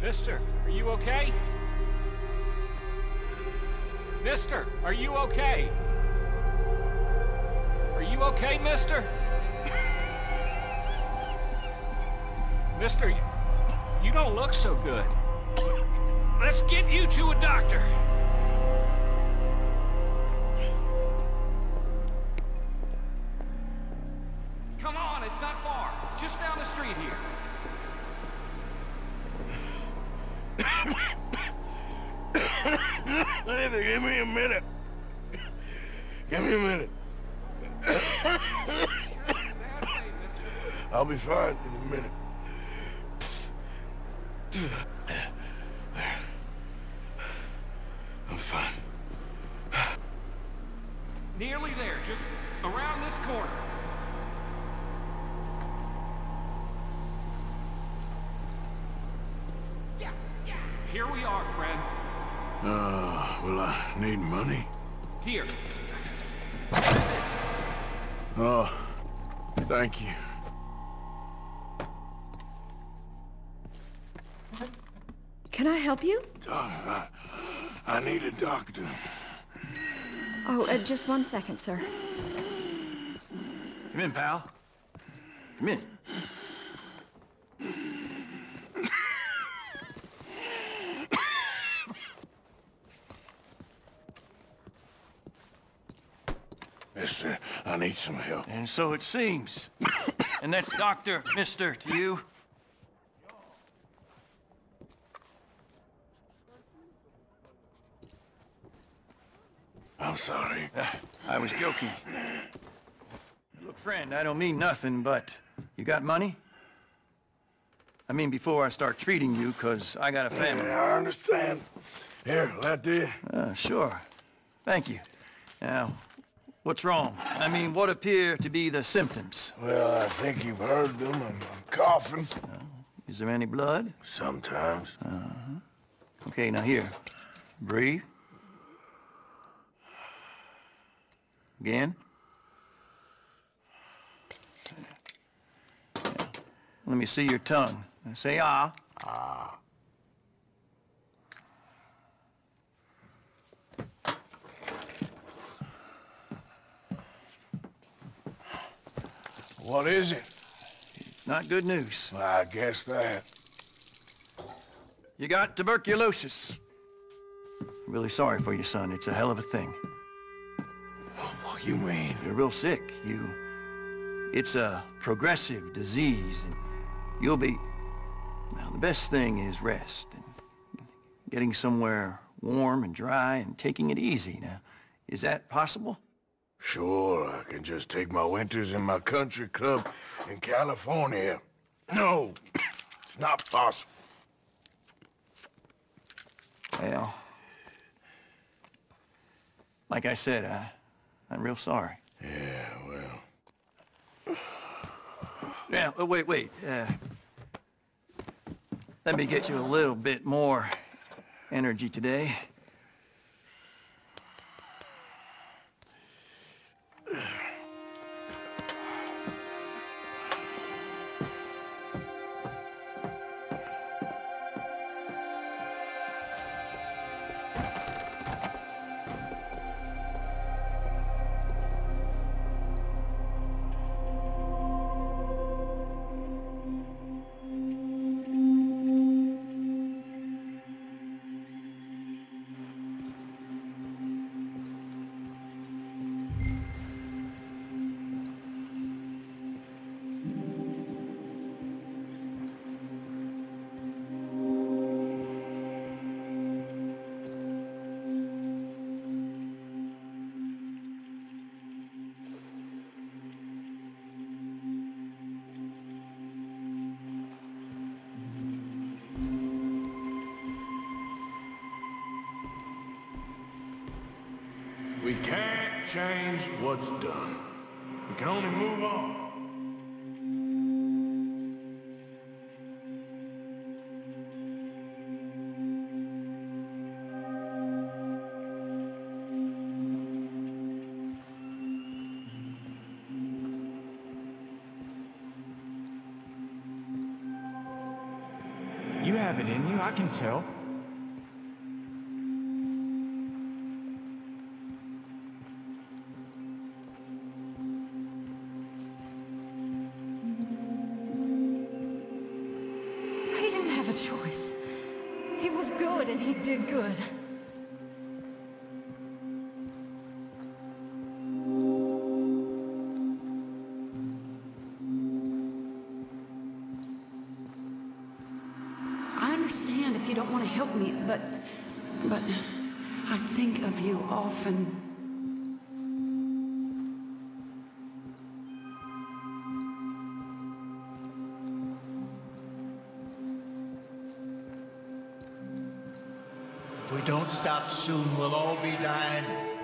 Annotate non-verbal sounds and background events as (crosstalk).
Mister, are you okay? Mister, are you okay? Are you okay, mister? mister, you, you don't look so good. Let's get you to a doctor. Come on, it's not far. Just down the street here. Give me a minute. Give me a minute. I'll be fine in a minute. I'm fine. Nearly there, just around this corner. Uh, will I need money? Here. Oh, thank you. Can I help you? Doc, I, I need a doctor. Oh, uh, just one second, sir. Come in, pal. Come in. Mister, I need some help. And so it seems. (coughs) and that's Doctor, Mister to you. I'm sorry. Uh, I was joking. Look, friend, I don't mean nothing, but you got money? I mean, before I start treating you, 'cause I got a family. I understand. Here, will that do Uh, sure. Thank you. Now, what's wrong? I mean, what appear to be the symptoms? Well, I think you've heard them. I'm, I'm coughing. Is there any blood? Sometimes. Okay, now here. Breathe. Again. Yeah. Let me see your tongue. Say ah. ah. What is it? It's not good news. Well, I guess that. You got tuberculosis. I'm Really sorry for you, son. It's a hell of a thing. What you mean? You're real sick. You... It's a progressive disease, and you'll be... Now, the best thing is rest, and getting somewhere warm and dry and taking it easy. Now, is that possible? Sure, I can just take my winters in my country club in California. No, (coughs) it's not possible. Well... Like I said, I, I'm real sorry. Yeah, well, (sighs) Yeah, oh, wait, wait. Uh, let me get you a little bit more energy today. Change what's done. We can only move on. You have it in you. I can tell. He did good. I understand if you don't want to help me, but... But... I think of you often. If we don't stop soon, we'll all be dying.